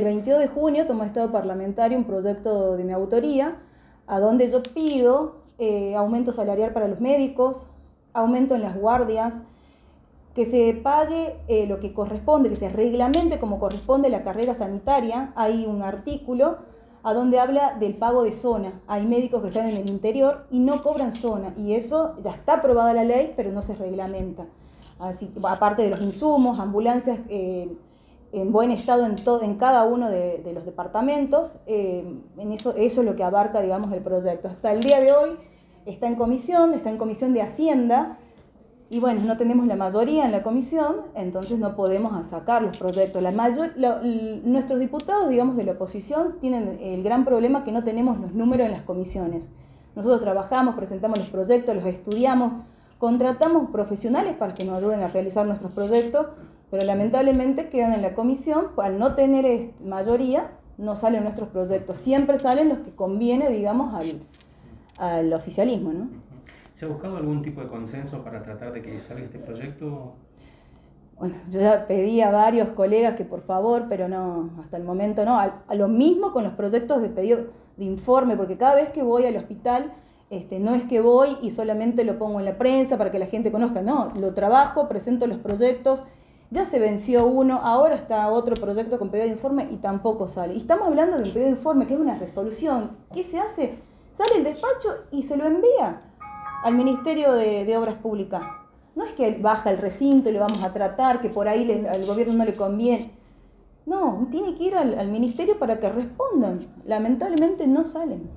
El 22 de junio tomó Estado Parlamentario un proyecto de mi autoría, a donde yo pido eh, aumento salarial para los médicos, aumento en las guardias, que se pague eh, lo que corresponde, que se reglamente como corresponde la carrera sanitaria. Hay un artículo a donde habla del pago de zona. Hay médicos que están en el interior y no cobran zona, y eso ya está aprobada la ley, pero no se reglamenta. Así, aparte de los insumos, ambulancias. Eh, en buen estado en, todo, en cada uno de, los departamentos. Eh, en eso, eso es lo que abarca, digamos, el proyecto. Hasta el día de hoy está en comisión, está en comisión de Hacienda, y bueno, no tenemos la mayoría en la comisión, entonces no podemos sacar los proyectos. La mayor, nuestros diputados, digamos, de la oposición tienen el gran problema que no tenemos los números en las comisiones. Nosotros trabajamos, presentamos los proyectos, los estudiamos, contratamos profesionales para que nos ayuden a realizar nuestros proyectos, pero lamentablemente quedan en la comisión, al no tener mayoría, no salen nuestros proyectos. Siempre salen los que conviene, digamos, al, al oficialismo. ¿no? ¿Se ha buscado algún tipo de consenso para tratar de que salga este proyecto? Bueno, yo ya pedí a varios colegas que por favor, pero no, hasta el momento no. A, lo mismo con los proyectos de pedir de informe, porque cada vez que voy al hospital, este, no es que voy y solamente lo pongo en la prensa para que la gente conozca, no, lo trabajo, presento los proyectos ya se venció uno, ahora está otro proyecto con pedido de informe y tampoco sale. Y estamos hablando de un pedido de informe que es una resolución. ¿Qué se hace? Sale el despacho y se lo envía al Ministerio de, Obras Públicas. No es que baja el recinto y lo vamos a tratar, que por ahí al gobierno no le conviene. No, tiene que ir al ministerio para que respondan. Lamentablemente no salen.